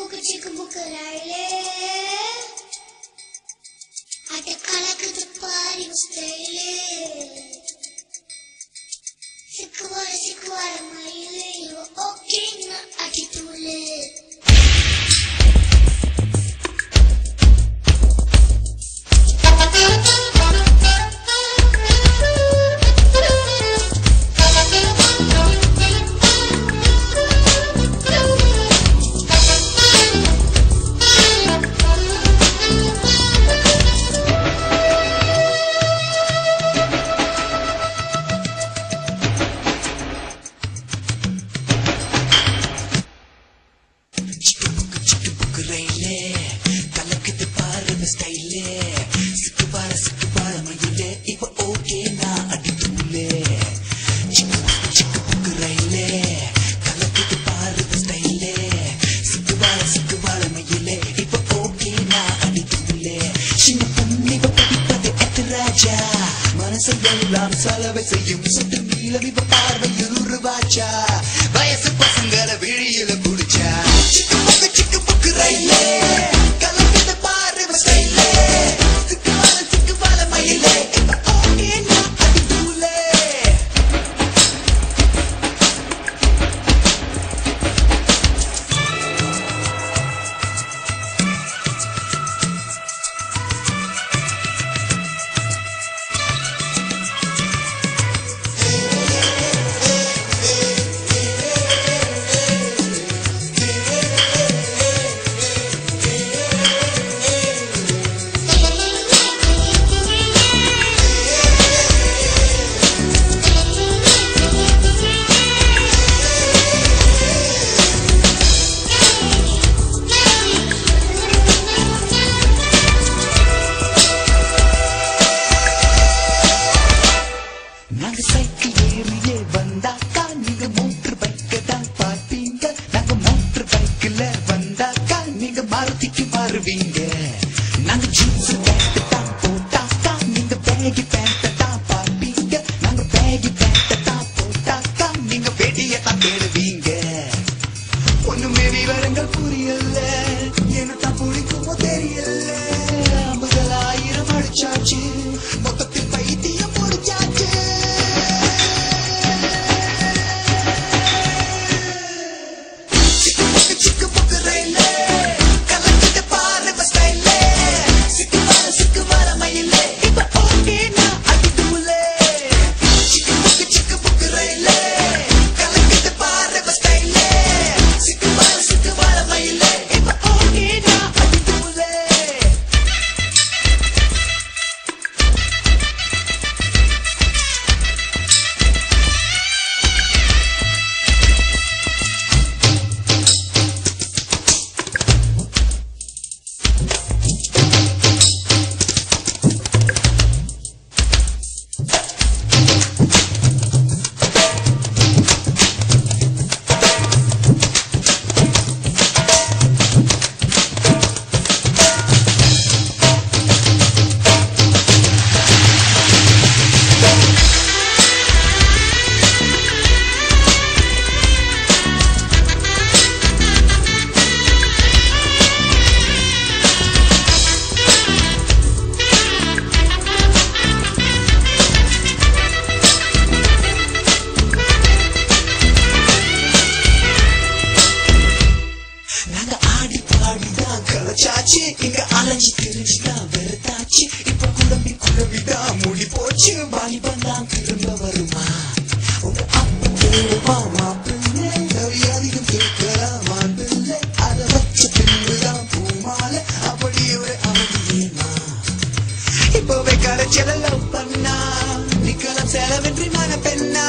bucăcică bucăraile Atât calea cât pariu stele எல்லாம் சலவை செய்யும். சுட்டு நீளவிவ பார்வையில் உருவாச்சா segue de. அலைஞ்சு திரிஞ்சுதா வெறுத்தாச்சு இப்ப குழம்பி குழம்பிதான் மூடி போச்சு வாலிபம் தான் திரும்ப வருமா உங்க அப்ப கேளுமா மாப்பிள்ளை கவி அதிகம் கேட்கலாமா பிள்ளை அதை வச்சு பின்புதான் மன பெண்ணா